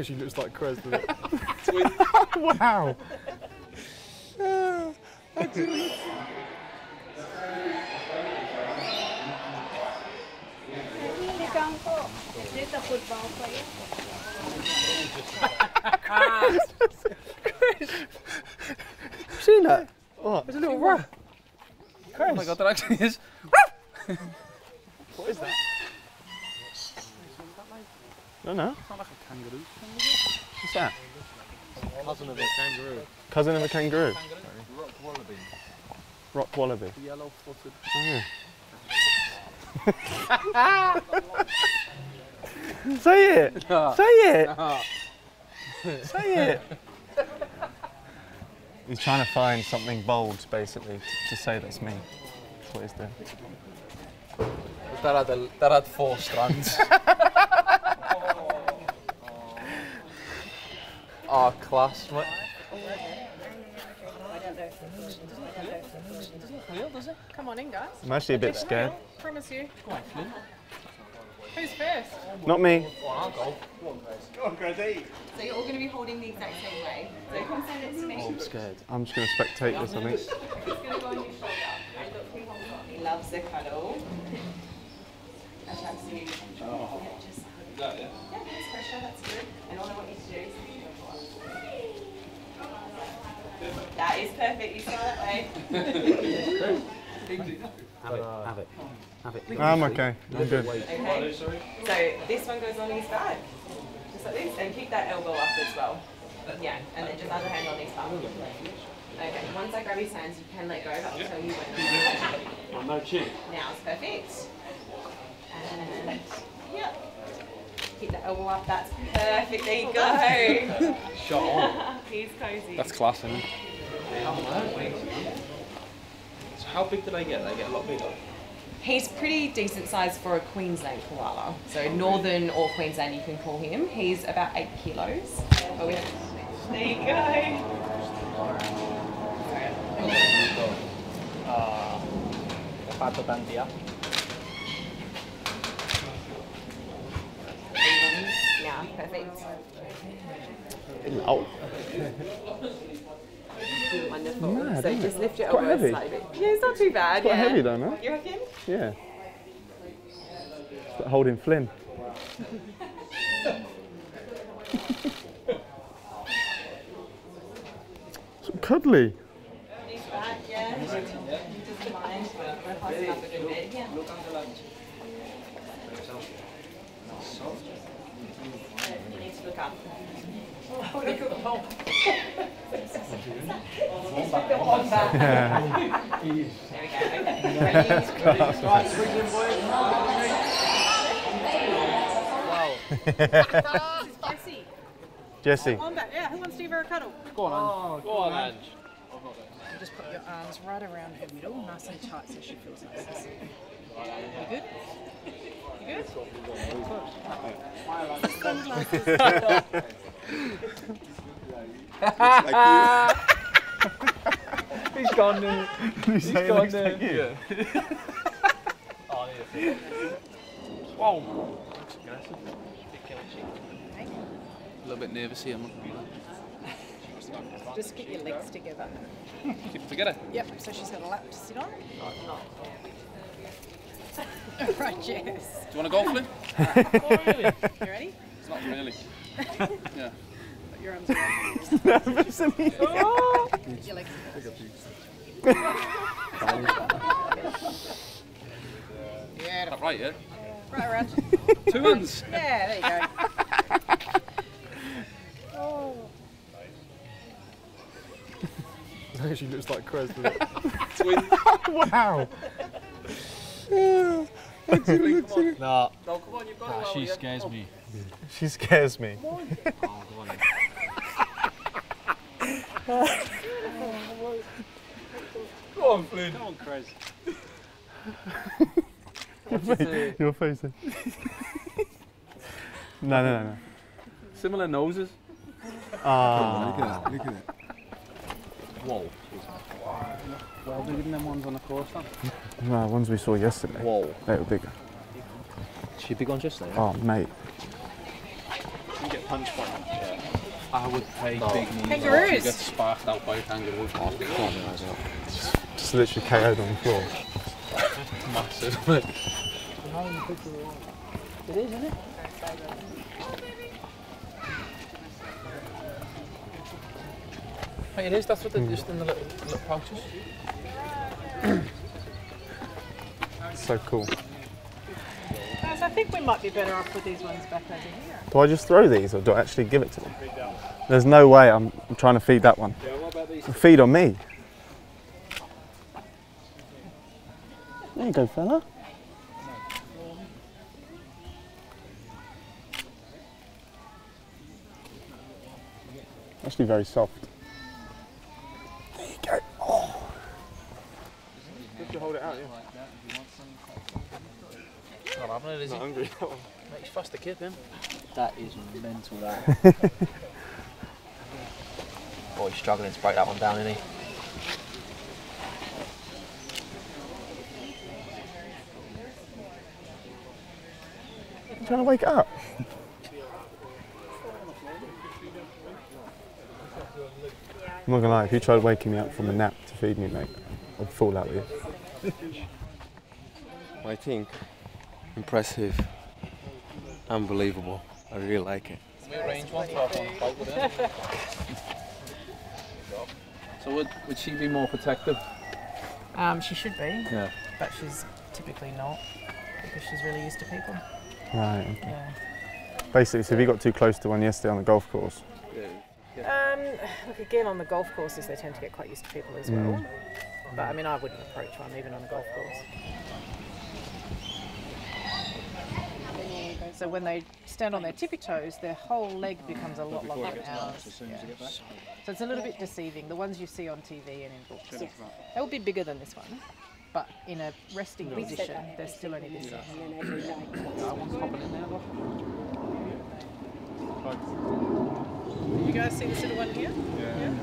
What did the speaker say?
actually looks like Crez, doesn't it? wow. Is a football player? Seen that? What? There's a little rat. Oh my god, that actually is. What is that? No, no. It's not like a kangaroo. What's that? Cousin of a kangaroo. Cousin of a kangaroo. Rock wallaby. Rock wallaby. Yellow footed. Oh, say it. No. Say it. No. Say it. He's trying to find something bold, basically, to, to say that's me. That's what he's doing. That had, a, that had four strands. oh, class, mate. Come on in, guys. I'm actually a bit scared. Promise you. Who's first? Not me. So you're all going to be holding the exact same way. So come stand next to me. I'm scared. I'm just going to spectate this, I think. It's going to go on your shoulder. And look who holds on. He loves the cuddle. That's absolutely control. Yeah, just yeah, there's pressure, that's good. And all I want you to do is That is perfect, you smile that way. Have it, have it, have it. I'm okay. I'm good. Okay. So this one goes on his back. Just like this. And keep that elbow up as well. Yeah. And then just other hand on his bum. Okay. Once I grab his hands, you can let go, but I'll tell you when. Oh, no chin. Now it's perfect. And yep. Keep the elbow up. That's perfect. There you go. Shot on. He's cozy. That's class, isn't it? So how big do they get? They get a lot bigger. He's pretty decent size for a Queensland koala. So northern or Queensland, you can call him. He's about eight kilos. But we there you go. Ah, the pato tantia. Yeah, perfect. Oh, Wonderful. Mad, so just it? lift your Quite elbows heavy. slightly. Yeah, it's not too bad. quite yeah. heavy though, no? You reckon? Yeah. It's like holding Flynn. so cuddly. He's back, yeah. You just mind. We're holding up a good bit. Yeah. You need to look up. Oh, look at the hole. It's like the wombat. Yeah. Go. Okay. Ready? Jesse. Jesse. Wombat, yeah. Who wants to give her a cuddle? Go on, Ange. Go on, Ange. Just put your arms right around her middle, nice and tight so she feels nice and safe. You good? You good? He's gone now. He's He's saying gone looks now. like you. Oh, yeah. Whoa. A little bit nervous here. I'm not gonna be Just get your legs together. Keep it together. Yep, so she's got a lap to sit on. right, Jess. Do you want a to go, Flynn? You ready? It's not really. Yeah. Put your arms around her. Nervous, isn't he? Get your legs Yeah, That right, yeah? right around. Two hands. Yeah, there you go. Oh. It actually looks like Crez, doesn't it? Twin. wow. No, No, come on, you've got nah, she scares me. She scares me. Oh, go on then. Go on, Flynn. Come on, Crez. Your face. then. no, no, no, no. Similar noses. Ah. Look at that, look at that. Whoa. Well bigger than them ones on the course, then. No, ones we saw yesterday. Whoa. They were bigger. She big on just there. Oh, mate. punch one. I would pay oh. big money to Kangaroos. get sparked out by a kangaroo. Oh, just literally KO'd on the floor. Massive. It is, isn't it? Hey, it is. That's what they're just in the little, little pouches. So cool. Guys, I think we might be better off with these ones back over here. Do I just throw these or do I actually give it to them? There's no way I'm, I'm trying to feed that one. Feed on me. There you go, fella. Actually very soft. There you go. Oh. Did you hold it out, yeah? Not having it, is he? hungry. Makes fast a kid then. That is mental, that. oh, he's struggling to break that one down, isn't he? I'm trying to wake up. I'm not gonna lie, if you tried waking me up from a nap to feed me, mate, I'd fall out with you. I think impressive, unbelievable. I really like it. We arrange one for on fight with him. So would, would she be more protective? Um, she should be, Yeah. but she's typically not because she's really used to people. Right. okay. Yeah. Basically, so if you got too close to one yesterday on the golf course, Um, look, again, on the golf courses, they tend to get quite used to people as well. But I mean, I wouldn't approach one even on a golf course. So when they stand on their tippy toes, their whole leg becomes a lot longer than ours. Yeah. So it's a little bit deceiving. The ones you see on TV and in books, they will be bigger than this one, but in a resting position, they're still only this size. That one's hopping in there, look. You guys see this little one here? Yeah.